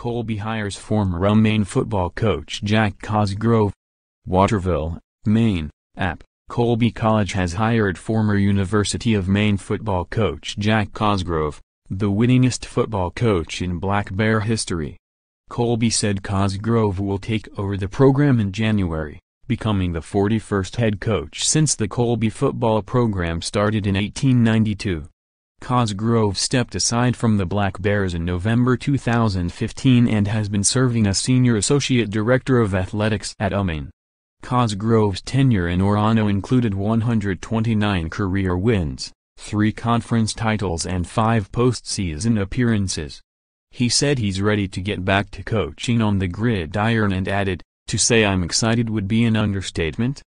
Colby hires former Maine football coach Jack Cosgrove. Waterville, Maine, AP. Colby College has hired former University of Maine football coach Jack Cosgrove, the winningest football coach in Black Bear history. Colby said Cosgrove will take over the program in January, becoming the 41st head coach since the Colby football program started in 1892. Cosgrove stepped aside from the Black Bears in November 2015 and has been serving as Senior Associate Director of Athletics at UMaine. Cosgrove's tenure in Orono included 129 career wins, three conference titles and five postseason appearances. He said he's ready to get back to coaching on the gridiron and added, to say I'm excited would be an understatement,